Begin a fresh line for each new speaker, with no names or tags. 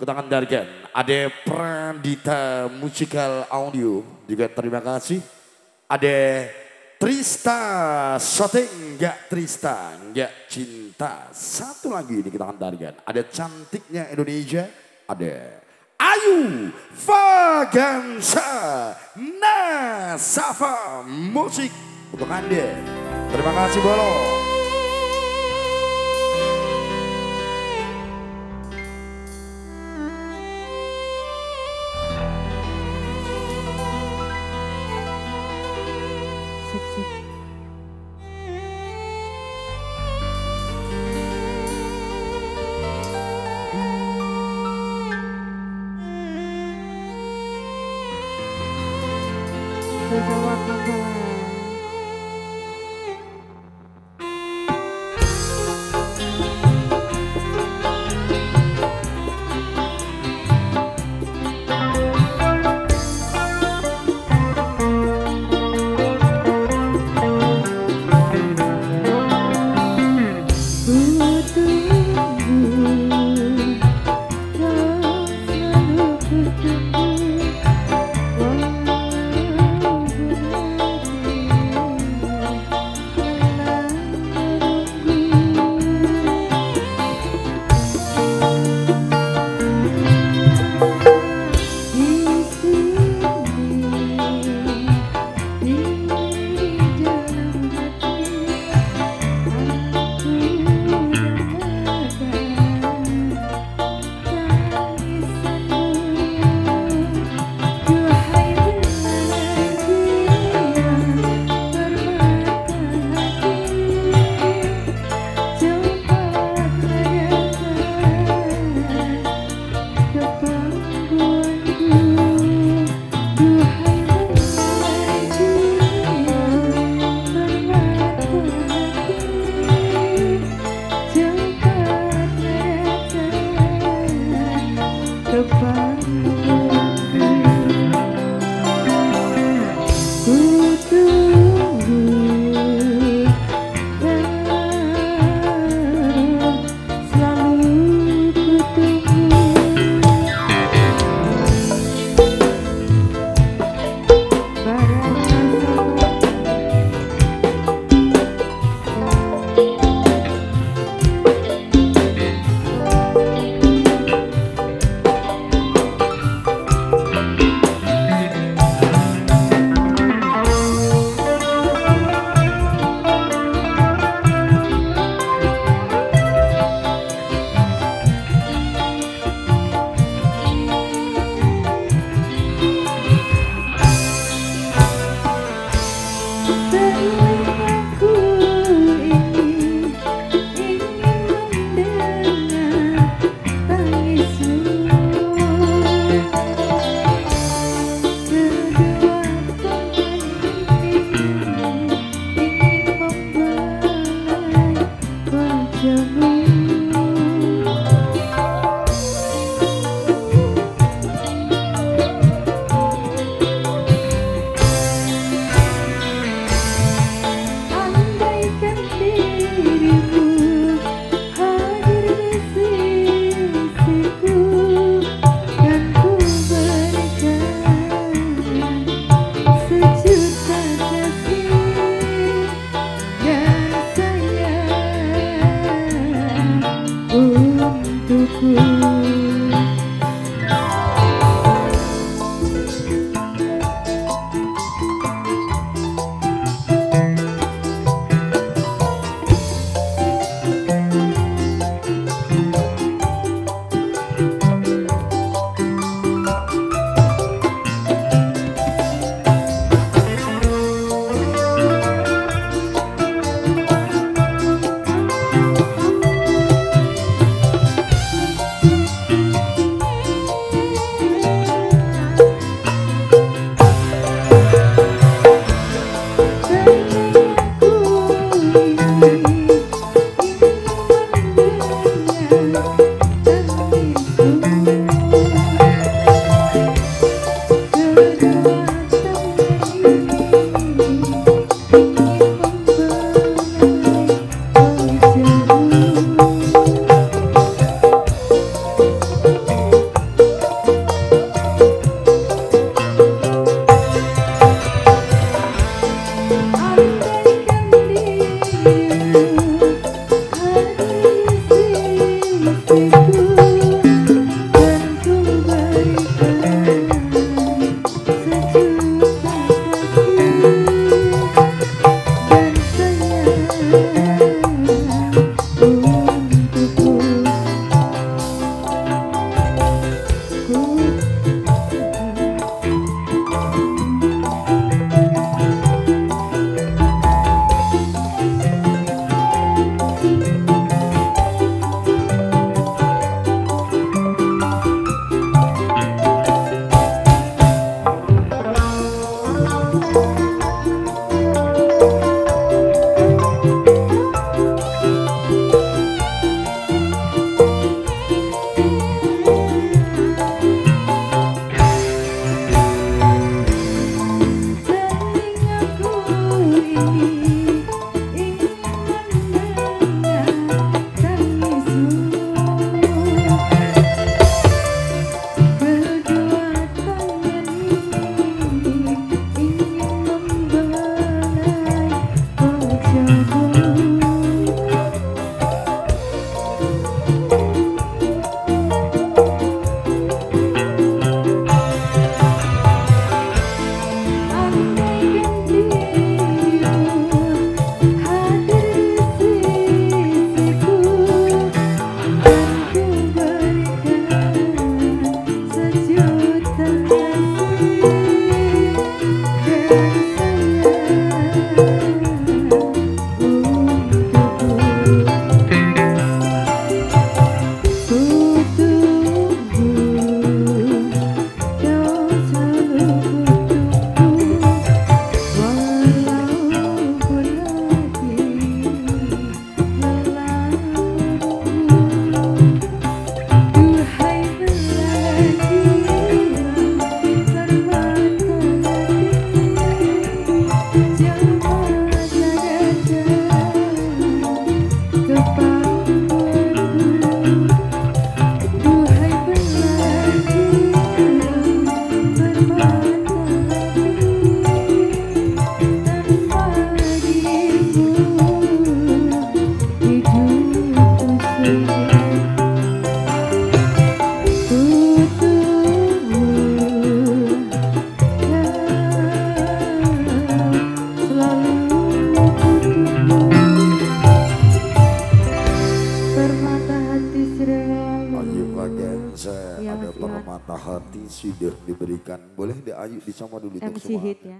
Kita akan darikan. Ada Prandita Musikal Audio. Juga terima kasih. Ada Trista Shooting. Enggak Trista. Enggak cinta. Satu lagi ini kita akan darikan. Ada cantiknya Indonesia. Ada Ayu Fagansa Nasafa Musik untuk Anda. Terima kasih Bolo. Mm-hmm. heart. Sudah diberikan. Boleh di Ayu disama dulu
MC
semua.
hit ya.